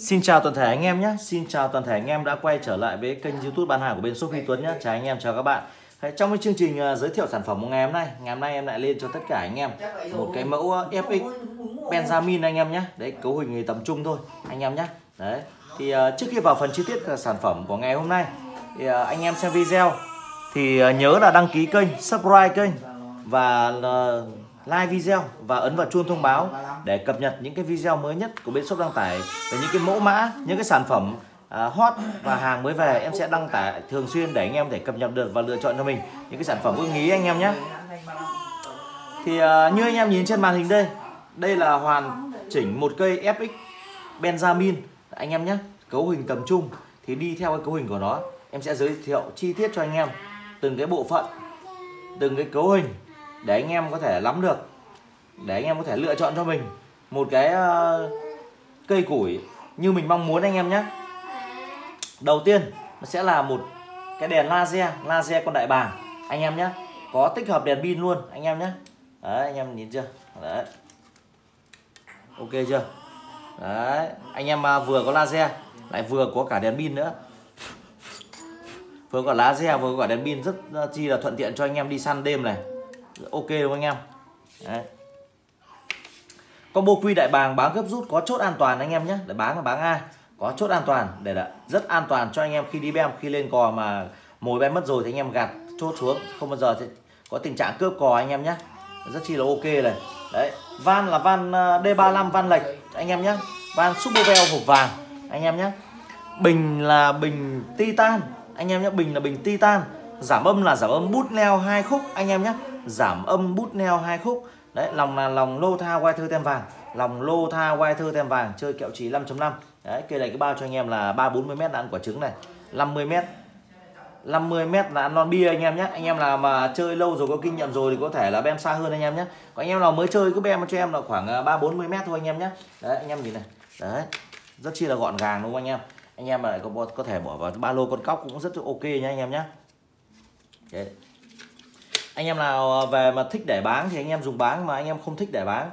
Xin chào toàn thể anh em nhé. Xin chào toàn thể anh em đã quay trở lại với kênh youtube bán hàng của bên shop Huy Tuấn nhé. Chào anh em, chào các bạn. Trong cái chương trình à, giới thiệu sản phẩm của ngày hôm nay Ngày hôm nay em lại lên cho tất cả anh em Một cái mẫu à, FX Benjamin anh em nhé. Đấy, cấu hình thì tầm trung thôi anh em nhé. Đấy, thì à, trước khi vào phần chi tiết sản phẩm của ngày hôm nay Thì anh em xem video Thì nhớ là đăng ký kênh, subscribe kênh Và like video và ấn vào chuông thông báo để cập nhật những cái video mới nhất của bên shop đăng tải về những cái mẫu mã, những cái sản phẩm uh, hot và hàng mới về em sẽ đăng tải thường xuyên để anh em thể cập nhật được và lựa chọn cho mình những cái sản phẩm ưng ý anh em nhé. Thì uh, như anh em nhìn trên màn hình đây, đây là hoàn chỉnh một cây FX Benjamin. Anh em nhé, cấu hình tầm trung thì đi theo cái cấu hình của nó em sẽ giới thiệu chi tiết cho anh em từng cái bộ phận từng cái cấu hình để anh em có thể nắm được để anh em có thể lựa chọn cho mình một cái uh, cây củi như mình mong muốn anh em nhé. Đầu tiên nó sẽ là một cái đèn laser laser con đại bàng anh em nhé. Có tích hợp đèn pin luôn anh em nhé. Đấy anh em nhìn chưa? Đấy. Ok chưa? Đấy anh em à, vừa có laser lại vừa có cả đèn pin nữa. Vừa có laser vừa có cả đèn pin rất ờ, chi là thuận tiện cho anh em đi săn đêm này ok đúng anh em? Đấy. combo quy đại bàng bán gấp rút có chốt an toàn anh em nhé. Để bán là bán A có chốt an toàn. Để là rất an toàn cho anh em khi đi bem, khi lên cò mà mồi bem mất rồi thì anh em gạt, chốt xuống. Không bao giờ thì có tình trạng cướp cò anh em nhé. Rất chi là ok này. Đấy, van là van à, D35, van lệch. Anh em nhé. Van super veo hộp vàng, anh em nhé. Bình là bình titan, anh em nhé. Bình là bình titan. Giảm âm là giảm âm bút leo hai khúc, anh em nhé giảm âm bút neo hai khúc. Đấy lòng là lòng lô tha quay thơ tem vàng. Lòng lô tha quay thơ tem vàng chơi kẹo trí 5.5 đấy cây này cái bao cho anh em là ba bốn mươi mét là ăn quả trứng này. 50 mét. 50 mét là ăn non bia anh em nhé. Anh em nào mà chơi lâu rồi có kinh nghiệm rồi thì có thể là bem xa hơn anh em nhé. Còn anh em nào mới chơi cứ bem cho em là khoảng à, ba bốn mươi mét thôi anh em nhé. Đấy anh em nhìn này. Đấy rất chi là gọn gàng đúng không anh em? Anh em lại có có thể bỏ vào ba lô con cóc cũng rất ok nhé anh em nhé. Đấy anh em nào về mà thích để bán thì anh em dùng bán mà anh em không thích để bán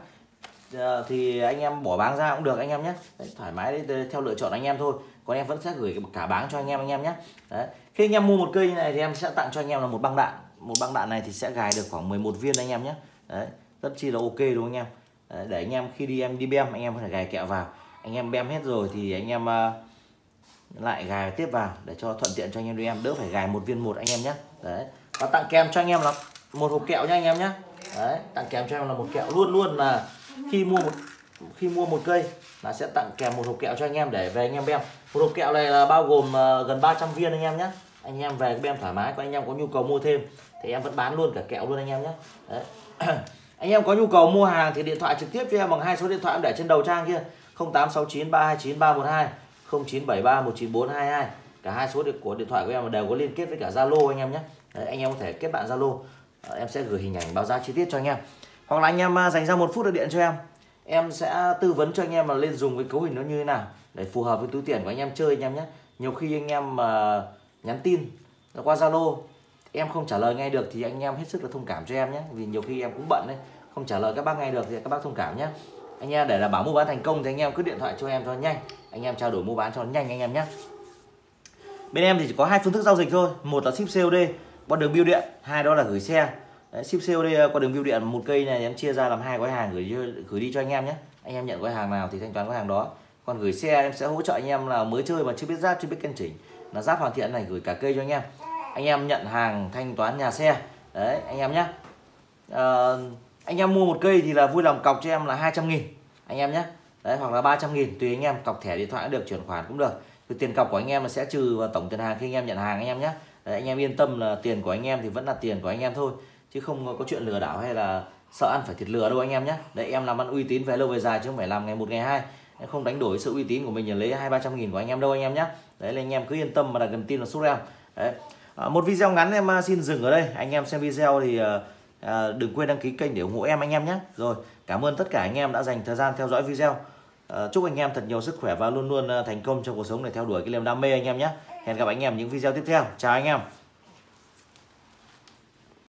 thì anh em bỏ bán ra cũng được anh em nhé đấy, thoải mái đấy, theo lựa chọn anh em thôi còn em vẫn sẽ gửi cả bán cho anh em anh em nhé đấy khi anh em mua một cây như này thì em sẽ tặng cho anh em là một băng đạn một băng đạn này thì sẽ gài được khoảng 11 viên anh em nhé đấy rất chi là ok đúng không anh em đấy, để anh em khi đi em đi bem anh em có thể gài kẹo vào anh em bem hết rồi thì anh em uh, lại gài tiếp vào để cho thuận tiện cho anh em đi em đỡ phải gài một viên một anh em nhé đấy và tặng kèm cho anh em là một hộp kẹo nha anh em nhé đấy tặng kèm cho em là một kẹo luôn luôn là khi mua một khi mua một cây là sẽ tặng kèm một hộp kẹo cho anh em để về anh em bem. Một hộp kẹo này là bao gồm ờ, gần 300 viên anh em nhé anh em về bem thoải mái còn anh em có nhu cầu mua thêm thì em vẫn bán luôn cả kẹo luôn anh em nhé đấy. anh em có nhu cầu mua hàng thì điện thoại trực tiếp cho em bằng hai số điện thoại em để trên đầu trang kia. 0869 329 312 0973 19422 cả hai số điện của điện thoại của em đều có liên kết với cả Zalo anh em nhé Đấy, anh em có thể kết bạn Zalo. Ờ, em sẽ gửi hình ảnh báo giá chi tiết cho anh em. Hoặc là anh em à, dành ra một phút để điện cho em. Em sẽ tư vấn cho anh em là lên dùng cái cấu hình nó như thế nào, để phù hợp với túi tiền của anh em chơi anh em nhé. Nhiều khi anh em mà nhắn tin qua Zalo, em không trả lời ngay được thì anh em hết sức là thông cảm cho em nhé. Vì nhiều khi em cũng bận đấy không trả lời các bác ngay được thì các bác thông cảm nhé. Anh em, để đảm bảo mua bán thành công thì anh em cứ điện thoại cho em cho nhanh. Anh em trao đổi mua bán cho nhanh anh em nhé. Bên em thì chỉ có hai phương thức giao dịch thôi. Một là ship COD qua đường bưu điện hai đó là gửi xe. Đấy, ship COD qua đường bưu điện một cây này em chia ra làm hai gói hàng gửi gửi đi cho anh em nhé. Anh em nhận gói hàng nào thì thanh toán gói hàng đó. Còn gửi xe em sẽ hỗ trợ anh em là mới chơi mà chưa biết giáp chưa biết cân chỉnh. Là giáp hoàn thiện này gửi cả cây cho anh em. Anh em nhận hàng thanh toán nhà xe. Đấy anh em nhé. À, anh em mua một cây thì là vui lòng cọc cho em là 200 nghìn. Anh em nhé. Đấy hoặc là 300 nghìn tùy anh em cọc thẻ điện thoại được chuyển khoản cũng được thì tiền cọc của anh em là sẽ trừ vào tổng tiền hàng khi anh em nhận hàng anh em nhé Đấy, anh em yên tâm là tiền của anh em thì vẫn là tiền của anh em thôi chứ không có chuyện lừa đảo hay là sợ ăn phải thiệt lừa đâu anh em nhé đấy em làm ăn uy tín về lâu về dài chứ không phải làm ngày một ngày hai em không đánh đổi sự uy tín của mình để lấy hai ba trăm nghìn của anh em đâu anh em nhé đấy là anh em cứ yên tâm mà đặt niềm tin vào shop em đấy à, một video ngắn em xin dừng ở đây anh em xem video thì à, đừng quên đăng ký kênh để ủng hộ em anh em nhé rồi cảm ơn tất cả anh em đã dành thời gian theo dõi video Ờ, chúc anh em thật nhiều sức khỏe và luôn luôn ờ, thành công trong cuộc sống để theo đuổi cái niềm đam mê anh em nhé. Hẹn gặp anh em những video tiếp theo. Chào anh em.